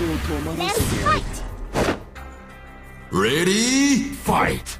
Let's fight! Ready? Fight!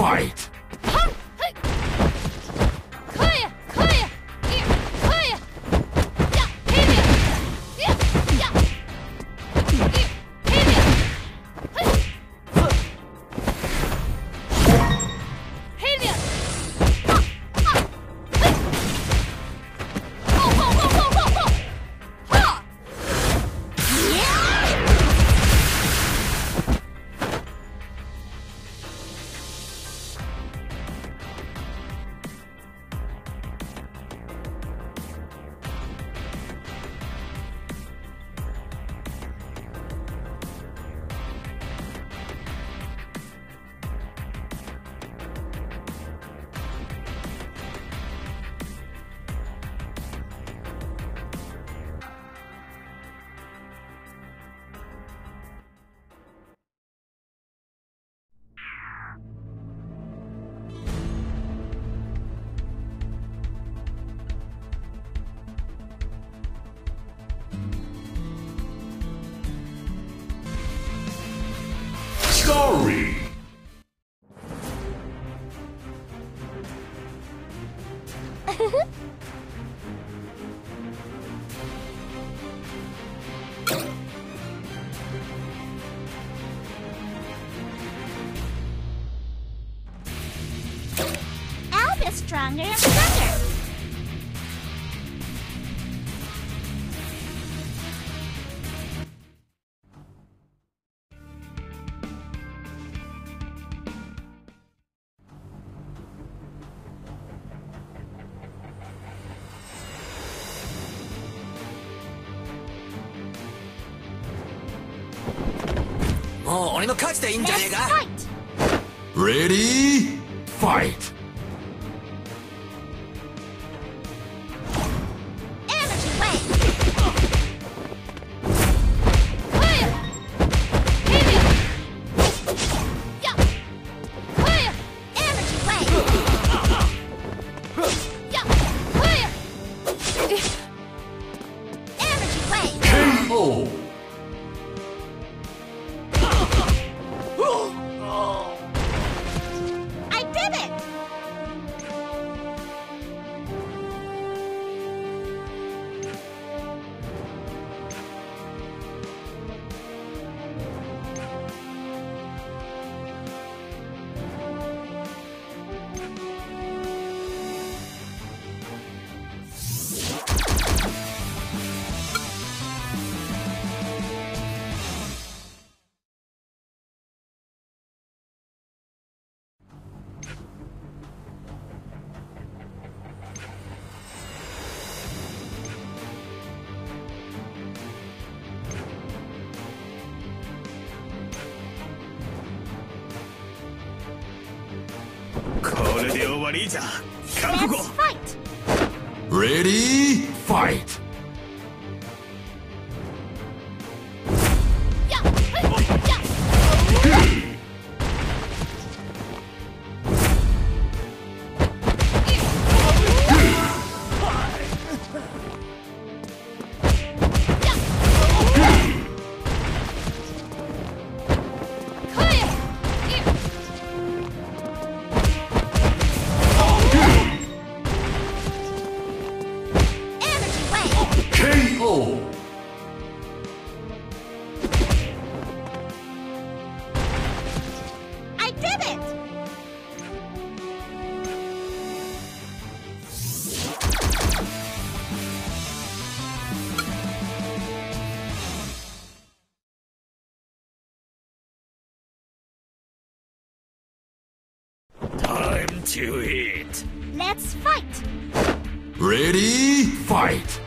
Fight! Story! Alp is stronger and stronger. もう俺の勝ちでいいんじゃねえか？レディーファイトレれで終わりじゃ覚悟 Ready? Fight! To it. Let's fight! Ready, fight!